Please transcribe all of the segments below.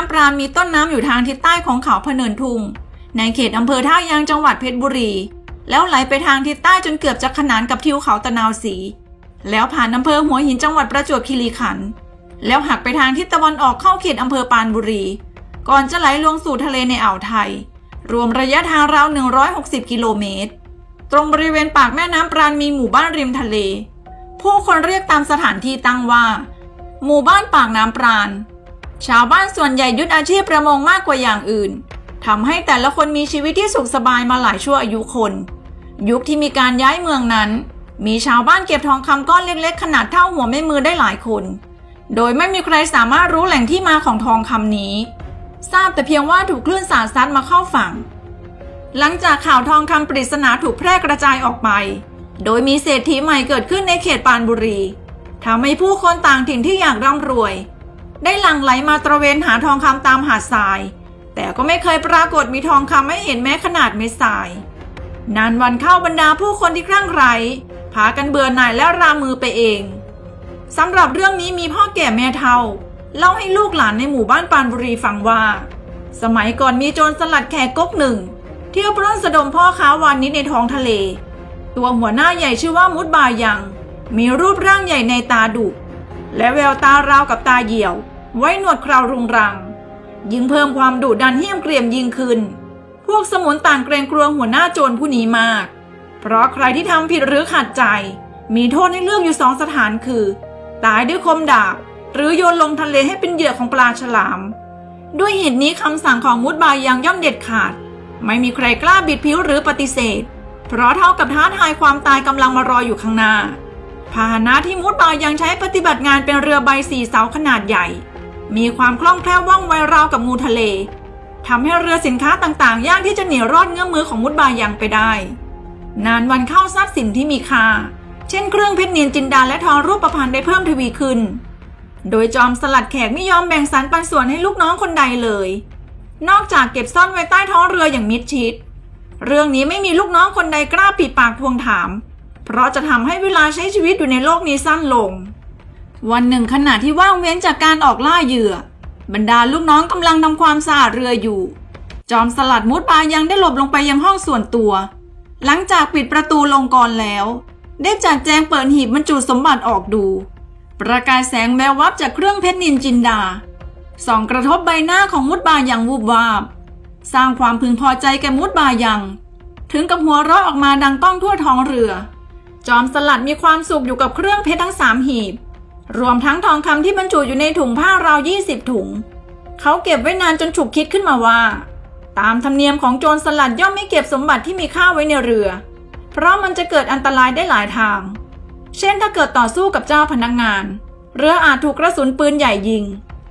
้ำปราณมีต้นน้ำอยู่ทางทิศใต้ของเขาพเนินทุง ในเขตอำเภอท่ายางจังหวัดเพชรบุรี แล้วไหลไปทางทิศใต้จนเกือบจะขนานกับทิวเขาตะนาวสี แล้วผ่านอำเภอหัวหินจังหวัดประจวบคีรีขันธ์แล้วหักไปทางทิศตะวันออกเข้าเขตอำเภอปานบุรี ก่อนจะไหลลงสู่ทะเลในอ่าวไทย รวมระยะทางราว 160 กิโลเมตร ตรงบริเวณปากแม่น้ำปราณมีหมู่บ้านริมทะเล ผู้คนเรียกตามสถานที่ตั้งว่า หมู่บ้านปากน้ำปราณ ชาวบ้านส่วนใหญ่ยึดอาชีพประมงมากกว่าอย่างอื่นทำให้แต่ละคนมีชีวิตที่สุขสบายมาหลายชั่วอายุคน ยุคที่มีการย้ายเมืองนั้น มีชาวบ้านเก็บทองคำก้อนเล็กๆ ขนาดเท่าหัวแม่มือได้หลายคน โดยไม่มีใครสามารถรู้แหล่งที่มาของทองคำนี้ ทราบแต่เพียงว่าถูกคลื่นสาดซัดมาเข้าฝั่ง หลังจากข่าวทองคำปริศนาถูกแพร่กระจายออกไป โดยมีเศรษฐีใหม่เกิดขึ้นในเขตปานบุรีทำให้ผู้คนต่างถิ่นที่อยากร่ำรวย ได้หลั่งไหลมาตระเวนหาทองคำตามหาดทราย แต่ก็ไม่เคยปรากฏมีทองคำให้เห็นแม้ขนาดเม็ดทราย นานวันเข้าบรรดาผู้คนที่คลั่งไคล้พากันเบื่อหน่ายและรามือไปเองสำหรับเรื่องนี้มีพ่อแก่แม่เฒ่าเล่าให้ลูกหลานในหมู่บ้านปานบุรีฟังว่า สมัยก่อนมีโจรสลัดแขกก๊กหนึ่ง เที่ยวปล้นสะดมพ่อค้าวานนิดในท้องทะเล ตัวหัวหน้าใหญ่ชื่อว่ามุดบายัง มีรูปร่างใหญ่ในตาดุ และแววตาราวกับตาเหี่ยว ไว้หนวดคราวรุงรัง ยิ่งเพิ่มความดุดันเหี้ยมเกรียมยิ่งขึ้น พวกสมุนต่างเกรงกลัวหัวหน้าโจรผู้นี้มาก เพราะใครที่ทำผิดหรือขัดใจ มีโทษให้เลือกอยู่สองสถานคือ ตายด้วยคมดาบ หรือโยนลงทะเลให้เป็นเหยื่อของปลาฉลาม ด้วยเหตุนี้คำสั่งของมุดบายังย่อมเด็ดขาด ไม่มีใครกล้าบิดผิวหรือปฏิเสธ เพราะเท่ากับท้าทายความตายกำลังมารออยู่ข้างหน้าพาหนะที่มุดบายังใช้ปฏิบัติงานเป็นเรือใบสี่เสาขนาดใหญ่ มีความคล่องแคล่วว่องไวราวกับงูทะเลทำให้เรือสินค้าต่างๆ ยากที่จะหนีรอดเงื้อมือของมุดบายังไปได้ นานวันเข้าทรัพย์สินที่มีค่า เช่นเครื่องเพชรเนียนจินดาและทองรูปพรรณได้เพิ่มทวีขึ้น โดยจอมสลัดแขกไม่ยอมแบ่งสรรปันส่วนให้ลูกน้องคนใดเลย นอกจากเก็บซ่อนไว้ใต้ท้องเรืออย่างมิดชิด เรื่องนี้ไม่มีลูกน้องคนใดกล้าปิดปากทวงถาม เพราะจะทำให้เวลาใช้ชีวิตอยู่ในโลกนี้สั้นลง วันหนึ่งขณะที่ว่างเว้นจากการออกล่าเหยื่อ บรรดาลูกน้องกำลังทำความสะอาดเรืออยู่ จอมสลัดมุดปายังได้หลบลงไปยังห้องส่วนตัว หลังจากปิดประตูลงก่อนแล้ว ได้จัดแจงเปิดหีบบรรจุสมบัติออกดู ประกายแสงแวววับจากเครื่องเพชรนินจินดาส่องกระทบใบหน้าของมุดบายังวูบวาบ สร้างความพึงพอใจแก่มุดบายัง ถึงกับหัวเราะออกมาดังก้องทั่วท้องเรือ จอมสลัดมีความสุขอยู่กับเครื่องเพชรทั้งสามหีบ รวมทั้งทองคำที่บรรจุอยู่ในถุงผ้าราวยี่สิบถุง เขาเก็บไว้นานจนฉุกคิดขึ้นมาว่า ตามธรรมเนียมของโจรสลัดย่อมไม่เก็บสมบัติที่มีค่าไว้ในเรือ เพราะมันจะเกิดอันตรายได้หลายทาง เช่นถ้าเกิดต่อสู้กับเจ้าพนักงาน เรืออาจถูกกระสุนปืนใหญ่ยิง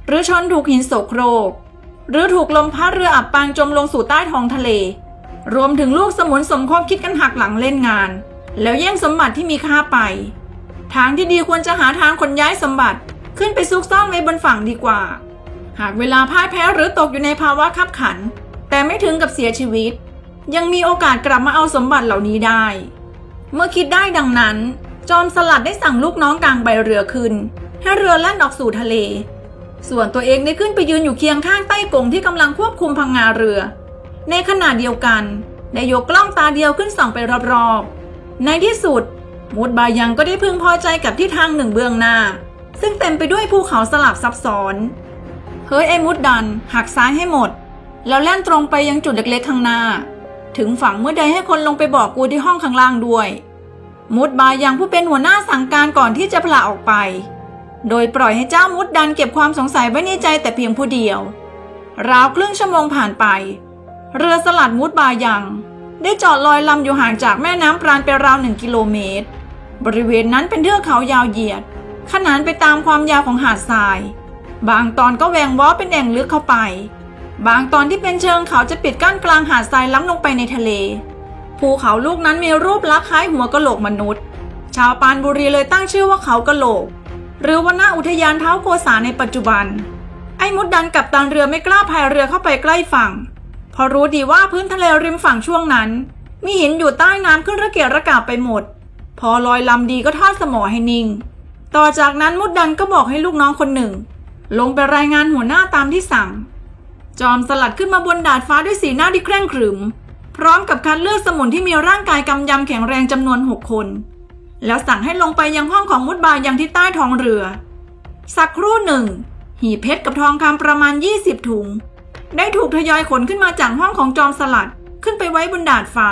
หรือชนถูกหินโศกโครก หรือถูกลมพัดเรืออับปางจมลงสู่ใต้ท้องทะเล รวมถึงลูกสมุนสมคบคิดกันหักหลังเล่นงาน แล้วแย่งสมบัติที่มีค่าไป ทางที่ดีควรจะหาทางขนย้ายสมบัติ ขึ้นไปซุกซ่อนไว้บนฝั่งดีกว่า หากเวลาพ่ายแพ้หรือตกอยู่ในภาวะขับขัน แต่ไม่ถึงกับเสียชีวิต ยังมีโอกาสกลับมาเอาสมบัติเหล่านี้ได้ เมื่อคิดได้ดังนั้น จอมสลัดได้สั่งลูกน้องกลางใบเรือขึ้น ให้เรือแล่นออกสู่ทะเล ส่วนตัวเองได้ขึ้นไปยืนอยู่เคียงข้างใต้กงที่กำลังควบคุมพังงาเรือ ในขณะเดียวกันได้ยกกล้องตาเดียวขึ้นส่องไปรอบๆในที่สุด มุดบายังก็ได้พึงพอใจกับที่ทางหนึ่งเบื้องหน้า ซึ่งเต็มไปด้วยภูเขาสลับซับซ้อน เฮ้ยไอ้มุดดัน หักซ้ายให้หมด แล้วแล่นตรงไปยังจุดเล็กๆข้างหน้า ถึงฝั่งเมื่อใดให้คนลงไปบอกกูที่ห้องข้างล่างด้วย มุดบายังผู้เป็นหัวหน้าสั่งการก่อนที่จะพละออกไป โดยปล่อยให้เจ้ามุดดันเก็บความสงสัยไว้ในใจแต่เพียงผู้เดียว ราวครึ่งชั่วโมงผ่านไป เรือสลัดมุดบายัง ได้จอดลอยลำอยู่ห่างจากแม่น้ำปราณไปราวหนึ่งกิโลเมตร บริเวณนั้นเป็นเทือกเขายาวเหยียด ขนานไปตามความยาวของหาดทราย บางตอนก็แหวงว้อเป็นแอ่งลึกเข้าไป บางตอนที่เป็นเชิงเขาจะปิดกั้นกลางหาดทรายล้ำลงไปในทะเล ภูเขาลูกนั้นมีรูปลักษณ์คล้ายหัวกะโหลกมนุษย์ ชาวปานบุรีเลยตั้งชื่อว่าเขากะโหลก หรือว่าหน้าอุทยานเท้าโกษาในปัจจุบัน ไอ้มุดดันกับตันเรือไม่กล้าพายเรือเข้าไปใกล้ฝั่งพอรู้ดีว่าพื้นทะเลริมฝั่งช่วงนั้น มีหินอยู่ใต้น้ำขึ้นระเกียระกาบไปหมด พอลอยลำดีก็ทอดสมอให้นิ่ง ต่อจากนั้นมุดดันก็บอกให้ลูกน้องคนหนึ่ง ลงไปรายงานหัวหน้าตามที่สั่ง จอมสลัดขึ้นมาบนดาดฟ้าด้วยสีหน้าที่เคร่งขรึม พร้อมกับคัดเลือกสมุนที่มีร่างกายกำยำแข็งแรงจำนวนหกคน แล้วสั่งให้ลงไปยังห้องของมุดบายังที่ใต้ท้องเรือ สักครู่หนึ่ง หีเพชรกับทองคำประมาณ 20 ถุง ได้ถูกทยอยขนขึ้นมาจากห้องของจอมสลัดขึ้นไปไว้บนดาดฟ้า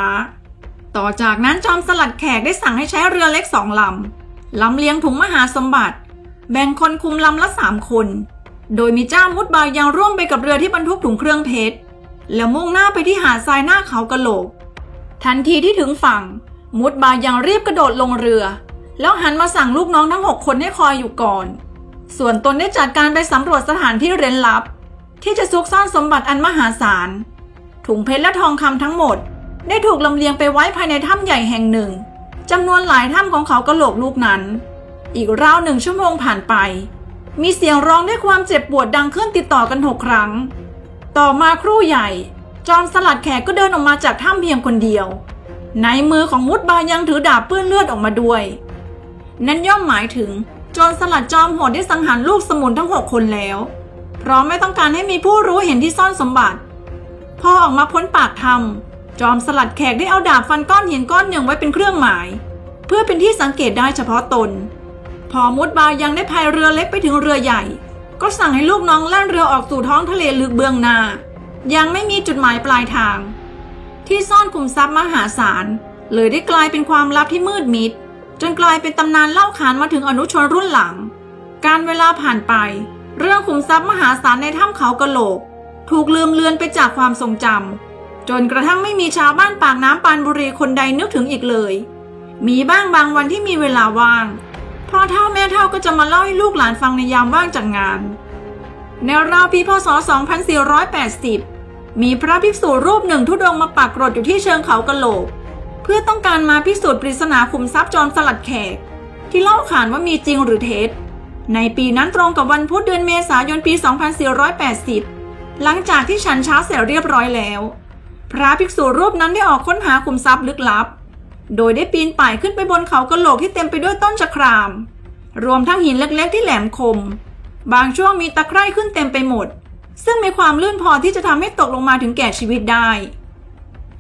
ต่อจากนั้นจอมสลัดแขกได้สั่งให้ใช้เรือเล็กสองลำลำเลียงถุงมหาสมบัติ แบ่งคนคุมลำละสามคน โดยมีเจ้ามุดบายยังร่วมไปกับเรือที่บรรทุกถุงเครื่องเพชรแล้วมุ่งหน้าไปที่หาดทรายหน้าเขากะโหลก ทันทีที่ถึงฝั่ง มุดบายังรีบกระโดดลงเรือ แล้วหันมาสั่งลูกน้องทั้งหกคนให้คอยอยู่ก่อน ส่วนตนได้จัดการไปสำรวจสถานที่เร้นลับ ที่จะซุกซ่อนสมบัติอันมหาศาล ถุงเพชรและทองคำทั้งหมด ได้ถูกลำเลียงไปไว้ภายในถ้ำใหญ่แห่งหนึ่งจำนวนหลายถ้ำของเขากระโหลกลูกนั้น อีกราวหนึ่งชั่วโมงผ่านไป มีเสียงร้องด้วยความเจ็บปวดดังขึ้นติดต่อกันหกครั้ง ต่อมาครู่ใหญ่ จอมสลัดแขกก็เดินออกมาจากถ้ำเพียงคนเดียว ในมือของมุดบายังถือดาบเปื้อนเลือดออกมาด้วย นั่นย่อมหมายถึงจอมสลัดจอมโหดได้สังหารลูกสมุนทั้งหกคนแล้ว เพราะไม่ต้องการให้มีผู้รู้เห็นที่ซ่อนสมบัติ พอออกมาพ้นปากถ้ำ จอมสลัดแขกได้เอาดาบฟันก้อนหินก้อนหนึ่งไว้เป็นเครื่องหมาย เพื่อเป็นที่สังเกตได้เฉพาะตน พอมุดบายังได้พายเรือเล็กไปถึงเรือใหญ่ ก็สั่งให้ลูกน้องแล่นเรือออกสู่ท้องทะเลลึกเบื้องนา ยังไม่มีจุดหมายปลายทาง ที่ซ่อนคุมทรัพย์มหาศาลเลยได้กลายเป็นความลับที่มืดมิด จนกลายเป็นตำนานเล่าขานมาถึงอนุชนรุ่นหลัง การเวลาผ่านไป เรื่องขุมทรัพย์มหาศาลในถ้ำเขากะโหลก ถูกลืมเลือนไปจากความทรงจำ จนกระทั่งไม่มีชาวบ้านปากน้ำปานบุรีคนใดนึกถึงอีกเลย มีบ้างบางวันที่มีเวลาว่างพ่อเท่าแม่เท่าก็จะมาเล่าให้ลูกหลานฟังในยามว่างจากงาน ในราวปีพศ 2480 มีพระภิกษุรูปหนึ่งทุดงมาปักกรดอยู่ที่เชิงเขากะโหลก เพื่อต้องการมาพิสูจน์ปริศนาขุมทรัพย์จอมสลัดแขก ที่เล่าขานว่ามีจริงหรือเท็จ ในปีนั้นตรงกับวันพุธเดือนเมษายนปี 2480 หลังจากที่ฉันเช้าเสร็จเรียบร้อยแล้ว พระภิกษุรูปนั้นได้ออกค้นหาขุมทรัพย์ลึกลับ โดยได้ปีนป่ายขึ้นไปบนเขากระโหลกที่เต็มไปด้วยต้นชะคราม รวมทั้งหินเล็กๆ ที่แหลมคม บางช่วงมีตะไคร่ขึ้นเต็มไปหมด ซึ่งมีความลื่นพอที่จะทำให้ตกลงมาถึงแก่ชีวิตได้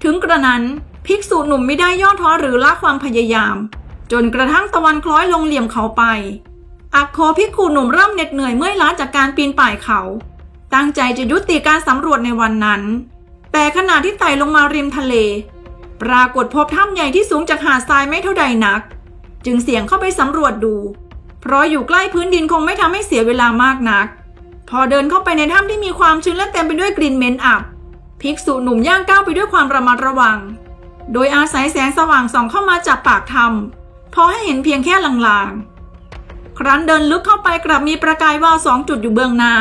ถึงกระนั้นภิกษุหนุ่มไม่ได้ย่อท้อหรือละความพยายาม จนกระทั่งตะวันคล้อยลงเหลี่ยมเขาไป อักโคภิกขุหนุ่มเริ่มเหน็ดเหนื่อยเมื่อยล้าจากการปีนป่ายเขา ตั้งใจจะยุติการสำรวจในวันนั้น แต่ขณะที่ไต่ลงมาริมทะเล ปรากฏพบถ้ำใหญ่ที่สูงจากหาดทรายไม่เท่าใดนัก จึงเสี่ยงเข้าไปสำรวจดู เพราะอยู่ใกล้พื้นดินคงไม่ทำให้เสียเวลามากนัก พอเดินเข้าไปในถ้ำที่มีความชื้นและเต็มไปด้วยกลิ่นเหม็นอับ ภิกษุหนุ่มย่างก้าวไปด้วยความระมัดระวัง โดยอาศัยแสงสว่างส่องเข้ามาจากปากถ้ำพอให้เห็นเพียงแค่ลางๆ ครั้นเดินลึกเข้าไปกลับมีประกายวาวสองจุดอยู่เบื้องหน้า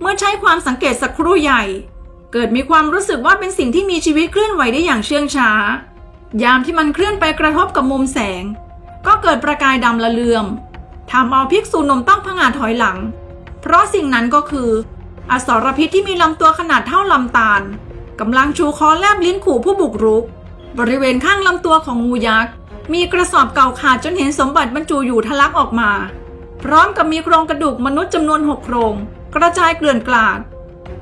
เมื่อใช้ความสังเกตสักครู่ใหญ่ เกิดมีความรู้สึกว่าเป็นสิ่งที่มีชีวิตเคลื่อนไหวได้อย่างเชื่องช้า ยามที่มันเคลื่อนไปกระทบกับมุมแสง ก็เกิดประกายดำละเลือมทำเอาภิกษุหนุ่มต้องผงาดถอยหลัง เพราะสิ่งนั้นก็คือ อสรพิษที่มีลำตัวขนาดเท่าลำตาลกำลังชูคอแลบลิ้นขู่ผู้บุกรุก บริเวณข้างลำตัวของงูยักษ์มีกระสอบเก่าขาดจนเห็นสมบัติบรรจุอยู่ทะลักออกมา พร้อมกับมีโครงกระดูกมนุษย์จำนวนหกโครง กระจายเกลื่อนกลาด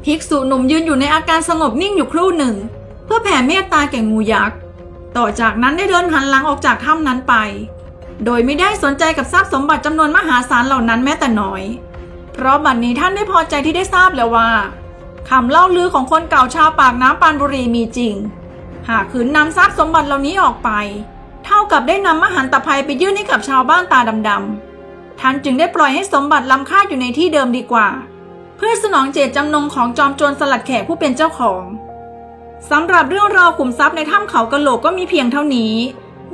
ภิกษุหนุ่มยืนอยู่ในอาการสงบนิ่งอยู่ครู่หนึ่ง เพื่อแผ่เมตตาแก่งูยักษ์ ต่อจากนั้นได้เดินหันหลังออกจากถ้ำนั้นไป โดยไม่ได้สนใจกับทรัพย์สมบัติจำนวนมหาศาลเหล่านั้นแม้แต่น้อย เพราะบัดนนี้ท่านได้พอใจที่ได้ทราบแล้วว่าคำเล่าลือของคนเก่าชาวปากน้ำปานบุรีมีจริง หากขืนนำทรัพย์สมบัติเหล่านี้ออกไป เท่ากับได้นำมหันตภัยไปยื่นให้กับชาวบ้านตาดำๆท่านจึงได้ปล่อยให้สมบัติล้ำค่าอยู่ในที่เดิมดีกว่า เพื่อสนองเจตจำนงของจอมโจรสลัดแขกผู้เป็นเจ้าของสำหรับเรื่องราวขุมทรัพย์ในถ้ำเขากะโหลกก็มีเพียงเท่านี้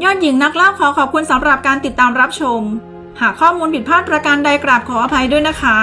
ยอดหญิงนักเล่าขอขอบคุณสำหรับการติดตามรับชม หากข้อมูลผิดพลาดประการใดกราบขออภัยด้วยนะคะ